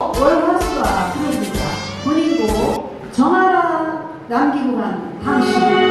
월 화수가 그러니까? 본인도 정하라 남기고 간 당신